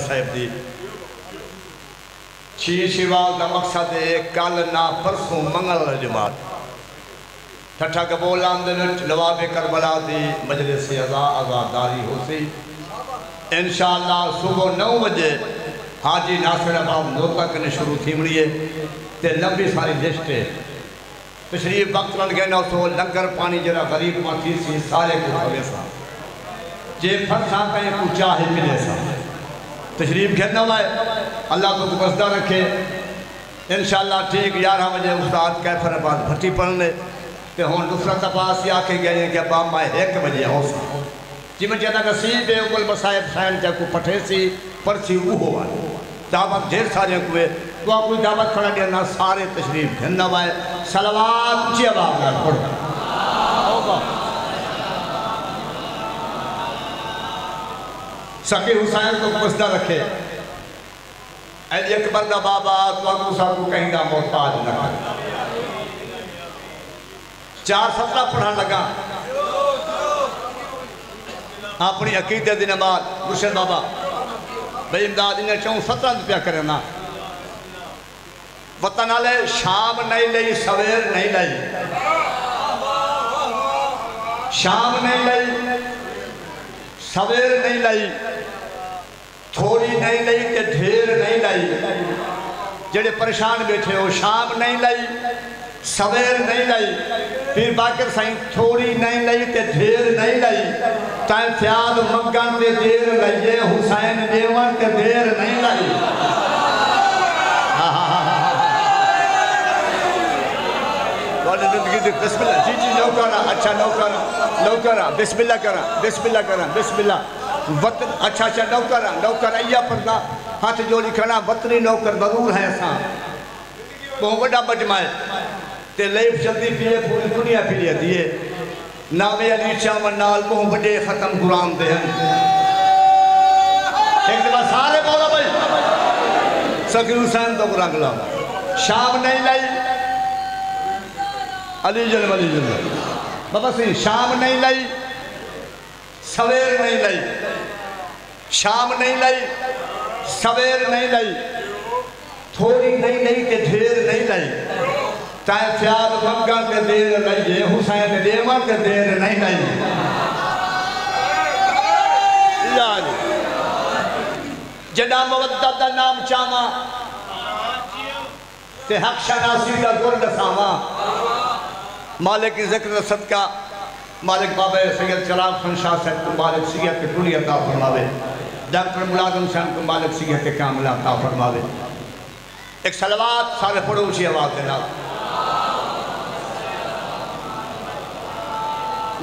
साहब दी छी शिवाल का मकसद है कल ना परसों मंगल जमात। ठठा कबोल आमदन नवाब करबला दी मजलिस अजा आज़ादारी हो सी इन सुबह नौ बजे हाजी नासिर अबाब नोतक ने शुरू थी मड़ी ते लंबी सारी लिस्ट है। तशरीफ़ वक्त ना सो लंगर पानी जरा गरीब माँ थी सी सारे को खवे सा। जे फरसा कहीं को चाहे मिले सा। तशरीफ़ घेरना वाए अल्लाह तो बसदा रखे। इन ठीक ग्यारह बजे उस्ताद कैफर बाद भट्टी पढ़ने तो हूँ दूसरा तपास आके गए कि अब्बा मैं एक बजे आओ सा। जिमें ज़्यादा नसीब है, उगल मसायब फ़ैन जा को पठे सी, परसी वो दावत ढेर सारे कुए तो आप कोई दावत खड़ा देना सारे तशरीफ़ घेरना वाए सलवात ची आवाज़ पढ़ो। सके हुसैन को पुछदा रखे। अकबर का बाबा तो साकू कहीं मोहताज न चार सतरा पढ़न लगा। अपनी अकीदत की नमाज़ मुर्शद बाबा, भाई इमदाद इन्हें चौं सत्रह रुपया करे ना। वतन वाले शाम नहीं ली सवेर नहीं ली शाम नहीं ली सवेर नहीं लाई। थोड़ी नहीं लाई ते ढेर नहीं लाई। जेड़े परेशान बैठे हो, शाम नहीं लाई, सवेर नहीं लाई, फिर बाकर साईं थोड़ी नहीं लाई ते ढेर नहीं लाई। तां फ्याद मगन ते देर लइए हुसैन देवन ते देर नहीं लाई। बिस्मिल्लाह। जी जी, नौकरा अच्छा नौकरा नौकरा बिस्मिल्लाह करा बिस्मिल्लाह करा, बिस्मिल्लाह। वतन अच्छा अच्छा नौकर नौकर अया पड़ता हाथ जोड़ी खड़ा, वतनी नौकर ज़रूर है असा बहुत बड़ा बजमाए ते लेफ जल्दी पिए, पूरी दुनिया पिए, दिए। नावे अली चावन नाल बहुत बड़े खत्म गुलाम दे हैं। एक दफ़ा सारे बोलो भाई सकीर हुसैन तो बुरा गुलाम। शाम नहीं लाई। अली जल अली जल बाबा सिंह, शाम नहीं लाई। सवेर नहीं लई शाम नहीं लई सवेर नहीं लई थोड़ी नहीं लई के ढेर नहीं लाई चाहे प्यार मक्का के देर नहीं। है हुसैन देवा के देर नहीं लाई जदा मवद्दत का नाम चावा ते हक शनासी का गुर दसावा मालिक की ज़िक्र सदका। मालिक बाबा सैयद चराग फनशाह साहब को मालिक सीयत के टुली अता फरमावे। डॉक्टर मुलाजम साहब को मालिक सीयत के कामला अता फरमावे। एक सलवात सारे पड़ोसी आवाज़ देना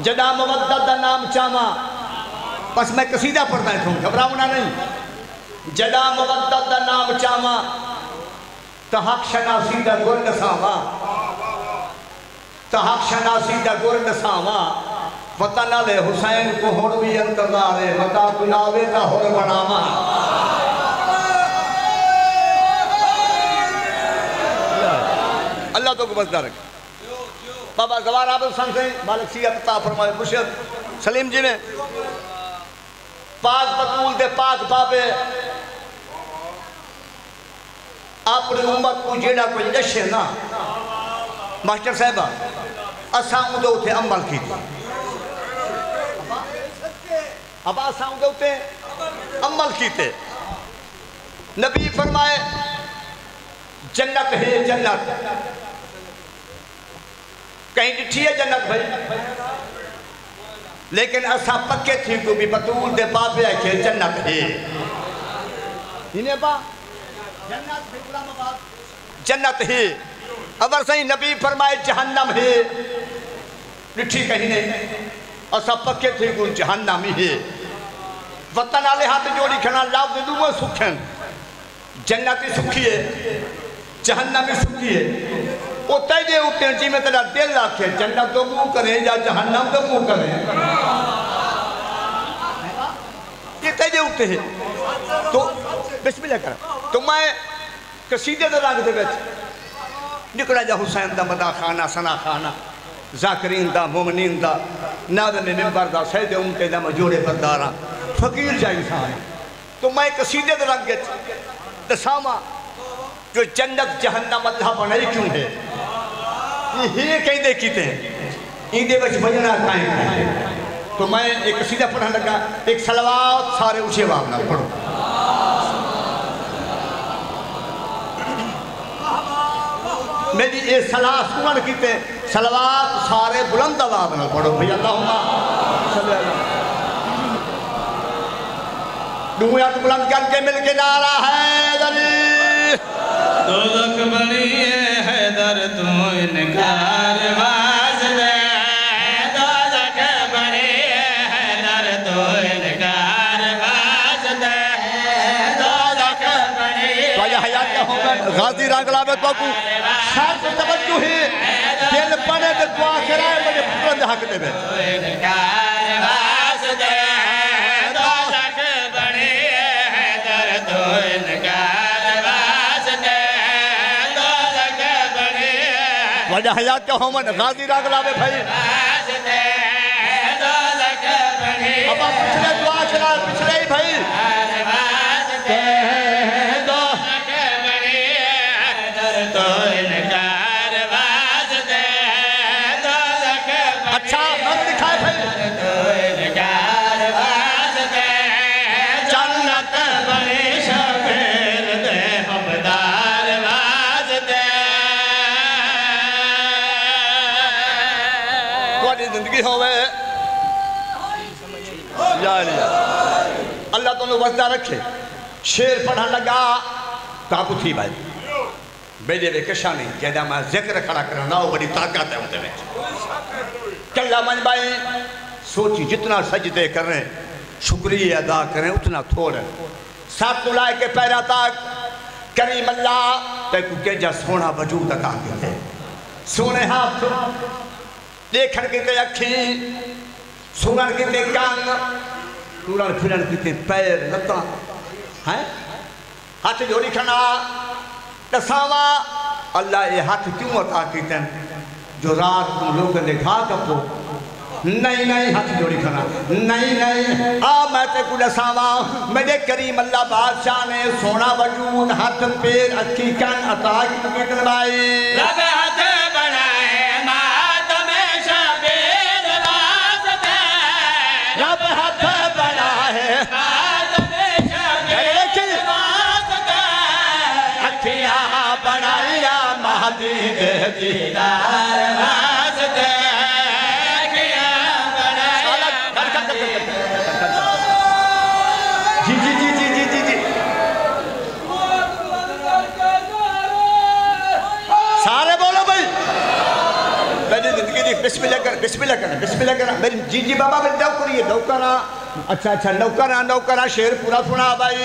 जदा मवद्दत का नाम चावा बस मैं कसीदा पढ़ता इथों घबरावना नहीं। जदा मवद्दत का नाम चावा तो हक शनासी का गुर दसावा तो हक शनासी का गुर दसावा वतन वाले हुसैन को हुण भी इंतज़ार है बता बुलावे तो हुण बनावा। अल्लाह तो बसदा रखे बाबा गवार आबद सन से मालिक सी अता फरमाए, मुर्शिद सलीम जी ने, पाक बतूल दे पाक बाबे अपनी उम्मत को जेड़ा कोई दशे ना। मास्टर साहब, असा उदे उते अमल कीता। असा उदे उते अमल कीते। नबी फरमाए, जन्नत है जन्नत। कहीं डिठी है जन्नत भाई? लेकिन असा पक्के थी को भी, बतूल दे बाबे आखे, जन्नत है। इन्हें बा? जन्नत है। अगर सही नबी फरमाए, जहन्नम है। डिठी कहीं नहीं। असा पक्के थी को जहन्नम ही है। वतन वाले हाथ जोड़ी खड़ा लाभ दे दूँगा जन्नत ही सुखी है सुखी है। उतने जे उते जी में तेरा दिल आखे, जन्नत तो करे या जहन्नम तो करे। जे उते है? तो बिस्मिल्लाह कर। तो मैं कसीदे रंग निकला जा हुसैन दा मदा खाना, सना खाना, जाकरीन दा, मोमनीन दा नादम मिंबर दा, सैद उमते दा, मजूरे बरदारा फकीर जा इंसान तो मैं कसीदे रंग दसावा, जो जन्नत जहन्नम अल्लाह बनाई क्यों है? ये कहीं कहते किते इंदे विच बजना कायम तो मैं एक कसीदा पढ़ने लगा, एक सलवात सारे उसे वापना पढ़ो। मेरी ये सलाह सुनन किते सलवात सारे बुलंद आवाज़ ना पढ़ो। भैया अल्लाह दुआ तो बुलंद करके मिल के नारा है है तू दे। बड़ी है हैदर तू इनकार तो गाजी रंग लावेत बापू। शायद तवज्जो है। दिल पड़े तो दुआ कराए मुझे बुलंद हक दे। वजह हयात क्या होगा गाजी राग लावे भाई। अब पिछले दुआ पिछले ही भाई। की होवे। अल्लाह तुम तो वसदा रखे। शेर पढ़न लगा काबू थी भाई। बेजे वे कशा नहीं जैदा मैं ज़िक्र खड़ा करना वो बड़ी ताकत है उनके कला मन भाई, सोची जितना सजदे करें, शुक्रिया अदा करें, उतना थोड़ा। सबको लाए के पैरा तक, करीम अल्लाह तेको के जा सोना वजूद अदा करते। सोने हाथ देखण किते अखी सुनण किते कान टुरण फिरण किते पैर लत्तां हैं? हाथ जोड़ी खना दसावा अल्लाह ये हाथ क्यों अता कीते जो रात को लोगों ने घा कपो नहीं नहीं, हाथ जोड़ी खना नहीं नहीं, आ, मैं ते को दसावा मेरे करीम अल्लाह बादशाह ने सोना वजूद, हाथ, पैर, अखी, कान अता कीते बिस्मिल्लाह कर बिस्मिल्लाह कर बिस्मिल्लाह कर। मेरी, जी जी, बाबा, मेरी नौकरी है नौकरा अच्छा अच्छा नौकरा नौकरा शेर पूरा सुना भाई।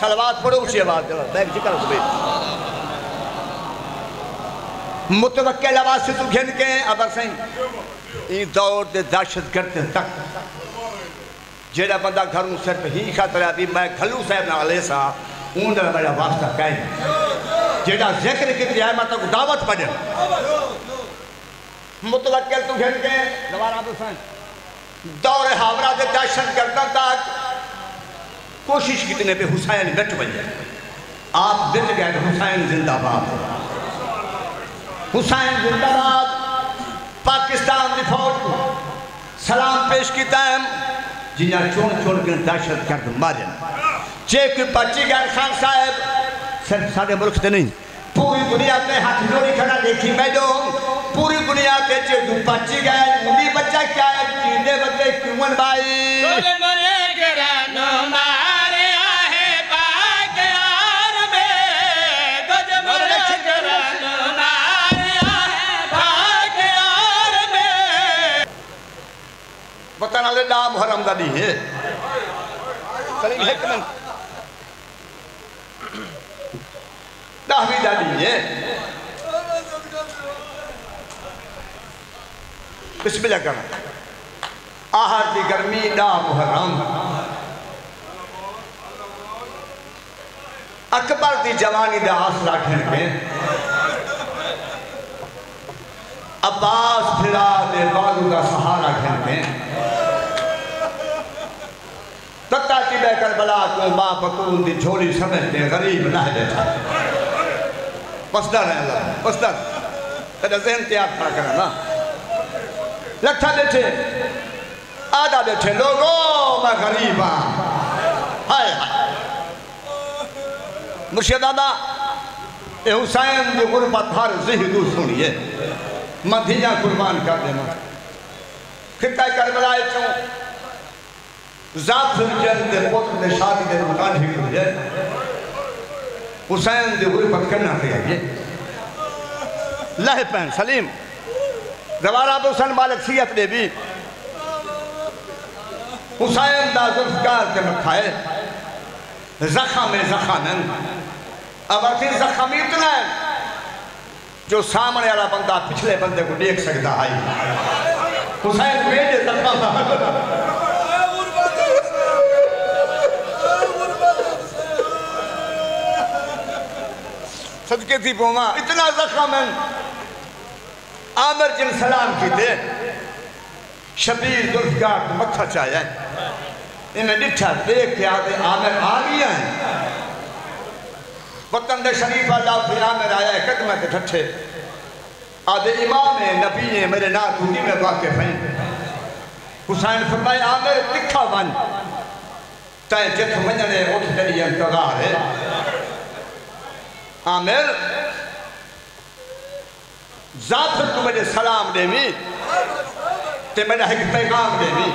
सलवात पढ़ो उसी आवाज़ दे बैग ज़िक्र सुबह मुतवक्किल आवाज़ से तू के, अबर सिंह ई दौर दे दहशत गर्द तक, जेड़ा बंदा घरों सिर्फ़ ही खातर आदि मैं खलू साहब नाल सा दा मेरा वास्ता कह जेड़ा ज़िक्र किया है मैं तो दावत पढ़ मुतवक्किल तू के, दोबारा दौर हावरा दे दहशत गर्द तक कोशिश कितने पे हुसैन मिट बन। जाए आप मिट गए तो हुसैन जिंदाबाद। हुसैन जिंदाबाद, पाकिस्तान को सलाम पेश किया जिन्हें चुन चुन के दहशत गर्द मारे जे कोई बची गया खान साहब, सिर्फ़ साढ़े मुल्क से नहीं, पूरी दुनिया के हाथ जोड़ी खड़ा देखी मैं जो। पूरी दुनिया के जे बची गए उन्हीं बच्चा क्या है? जीने बच्चे क्यों भाई बकन अले डा भरम दादी है सरिंग है कमन डा भी दादी है बिस्मिल्लाह करना आहर की गर्मी डा मुहर्रम अकबर की जवानी दा आसरा खेल के अब्बास फिरा दे बालू का सहारा खेल के तत्ता टिबे कर बला को माँ पतून की झोली समझते गरीब ना बैठा पसदर है अल्लाह पसदर तेरा जहन त्याग था करना ना। लट्ठा बैठे आधा बैठे लोगो, मैं गरीब हाँ। हाय हाय। मुर्शिद दादा ये हुसैन की गुरबत हर जिहदू सुनिए। मधिया कुर्बान कर देना। खिता करबलाए चो। जाफ़र जन दे पुत्र दे शादी दे मकान ठीक हो जाए हुसैन की गुरबत करना चाहिए लह पैन सलीम जवारा हुसैन मालिक सीयत दे भी हुसैन दा जुल्फकार के मथा है जख्म है जखानन अब आखिर जख्म इतना है जो सामने वाला बंदा पिछले बंदे को देख सकता है हुसैन जख्म सदके थी पोवा इतना जख्म आमिर जिन सलाम की थे, शबीर जुल्फकार मत्था चाया। इन्हें डिठा देख के आते आमिर आ गया है। वतन दे शरीफ अल्लाह फिर आमिर आया है कदम के ठट्ठे। आदे इमाम है, नबी है, मेरे ना दूनी में वाकिफ हैं। हुसैन फरमाए आमिर तिखा बन। तय जिथ वञणे उठ तेरी इंतज़ार है। आमिर जाफ़र तू मुझे सलाम देवी, ते मेरा एक पैगाम देवी।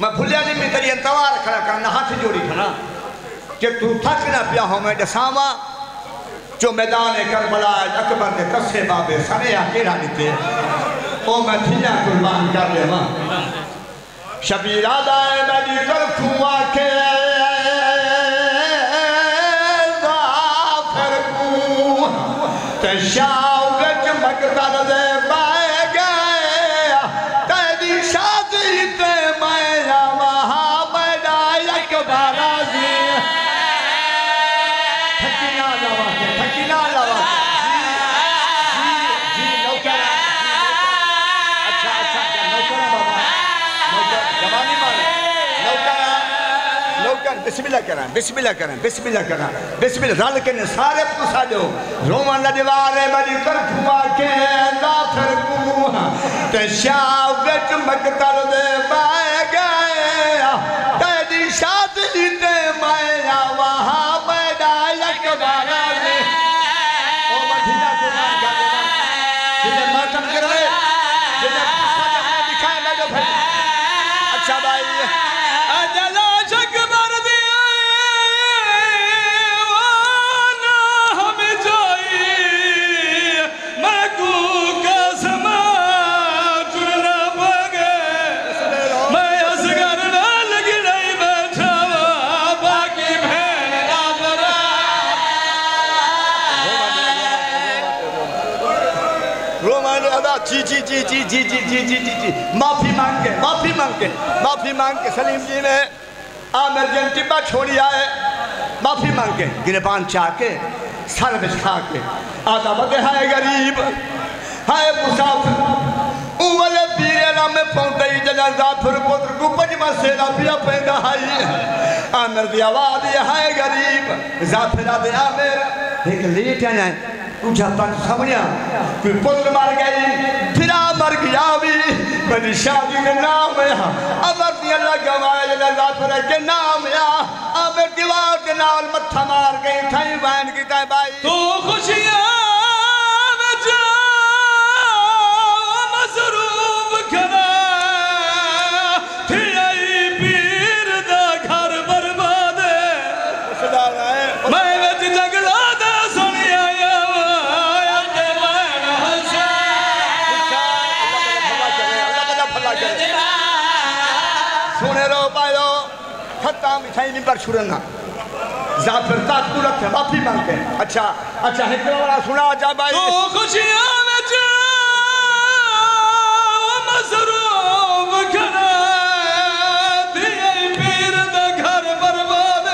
मैं भुलिया नहीं, मैं तेरी खड़ा करना हाथ जोड़ी खड़ा कि तू थक ना पिया हो, मैं दसावा, जो मैदान करबला, अकबर के कसे बाबे सने केड़ा नीते ओ, मैं थिया कुर्बान कर माँ शबीरा दाए मेरी तरफ़ आके The Attention बिस्मिल्लाह करा बिस्मिल्लाह करा बिस्मिल्लाह करा, बिस्मिल्लाह। रल के ने सारे पुसा दो रोमन दीवारे बड़ी तरफ़ के लाथर कुआ। ते शाव विच मकतल दे बाए जी जी जी जी जी जी जी जी जी जी। माफ़ी मांग के माफ़ी मांग के माफ़ी मांग। के सलीम जी ने आमिर जन टिब्बा छोड़ी आए। माफ़ी मांग। के गिरबान चाह के सर बिछा के आधा बदे हाय गरीब, हाय मुसाफिर। उमले पीरे ना में पहुँचे ही जना जाफ़र पुत्र को पंजवा सेना पिया पैदा हाई। आमिर दी आवाज़ हाय गरीब। जाफिरा दे आमिर एक लेट आया तुझा तक समझा कोई पुत्र मर गई फिर मर गया भी मेरी शादी के नाम है, अमर अल्लाह गवाए जाफ़र के नाम है। आमिर दीवार के नाल मत्था मार गई ठाई बहन की भाई तू खुशियाँ फ़ैन पर छुरना जाफ़र ताजपुरत है माफ़ी मांगते हैं अच्छा अच्छा हिकड़ा वाला सुना जा भाई। तो खुशियाँ नचा मसरूफ करे दिए पीर दा घर बर्बाद।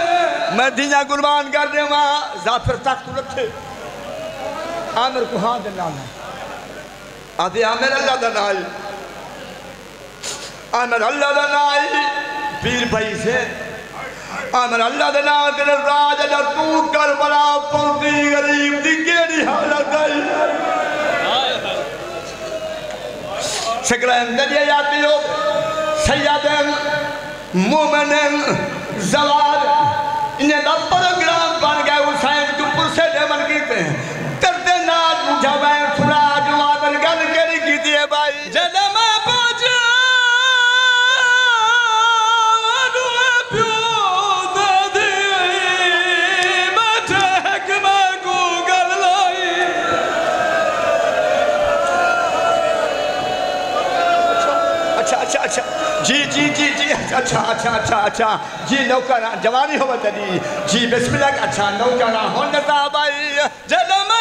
मैं दिया कुर्बान कर दे माँ। जाफ़र ताजपुरत थे आमिर को हाँ दे नाल। आदे आमिर अल्लाह दा नाल। आमिर अल्लाह दा नाल। पीर भाई से आमिर अल्लाह दा नाल तेरे राज अल्लाह तू कर बड़ा पौती गरीब दी केड़ी हालत आई शकलें दरिया जाती हो सैयदन मोमिनन जवाद इन्हें दा प्रोग्राम अच्छा अच्छा अच्छा अच्छा। जी नौकरा जवानी हो जी, बिस्मिल्लाह अच्छा नौकरा हो नता जन्म